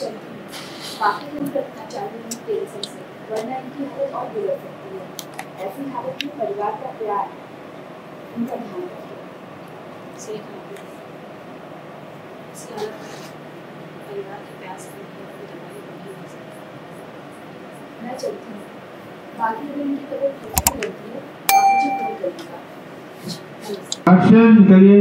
चलती हूँ। बाकी नहीं रखना चाहती हूँ तेरे से वरना इनकी हालत और बिगड़ सकती है। ऐसी हालत में परिवार का प्यार उनका ध्यान रखें। सही कहा। परिवार के से सकती मैं चलती हूँ। बाकी अगर इनकी तबीयत ठीक नहीं लगती है तो आप मुझे फ़ोन करिएगा। एक्शन निकलिए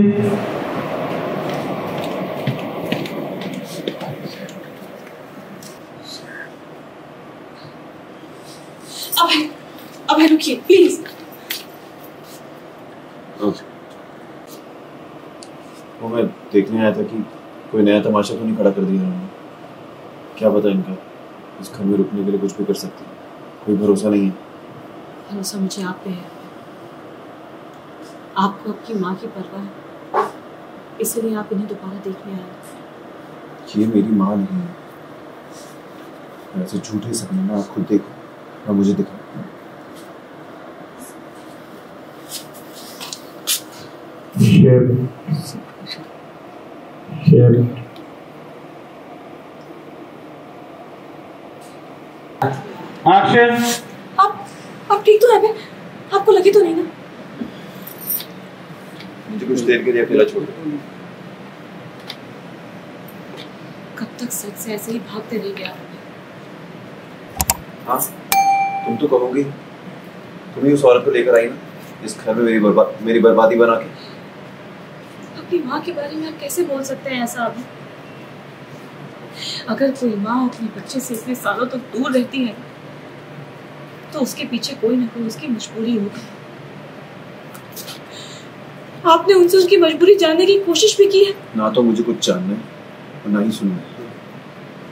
अभय अभय रुकिए प्लीज़ वो मैं देखने आया था कि कोई नया तमाशा तो नहीं खड़ा कर दिया उन्होंने। क्या पता इनका इस घर में रुकने के लिए कुछ भी कर सकती है। कोई भरोसा नहीं है। भरोसा मुझे आप पे है। आपको आपकी माँ की परवाह है। इसलिए आप इन्हें दोबारा देखने आए ये मेरी माँ नहीं है। ऐसे झूठे सपने ना आप खुद देखो। और मुझे दिखाओ शेयर शेयर एक्शन आप आप ठीक तो है अभय आपको लगी तो नहीं ना। मुझे कुछ देर के लिए अकेला छोड़ कब तक सच से ऐसे ही भागते रह गया? हाँ। तुम तो कहोगी तुम ही उस औरत को लेकर आई ना इस घर में मेरी बर्बाद मेरी बर्बादी बना के। अपनी माँ के बारे में आप कैसे बोल सकते हैं ऐसा अभी? अगर कोई माँ अपने बच्चे से इतने सालों तक तो दूर रहती है तो उसके पीछे कोई ना कोई उसकी मजबूरी होगी। आपने उनसे उसकी मजबूरी जानने की कोशिश भी की है? ना तो मुझे कुछ जानना है और ना ही सुनना है।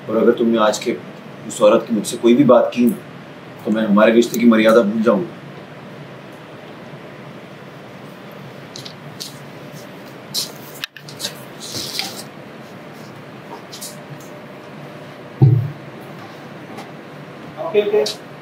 और अगर तुमने आज के उस औरत की मुझसे कोई भी बात की ना तो मैं हमारे रिश्ते की मर्यादा भूल जाऊँगा। Okay okay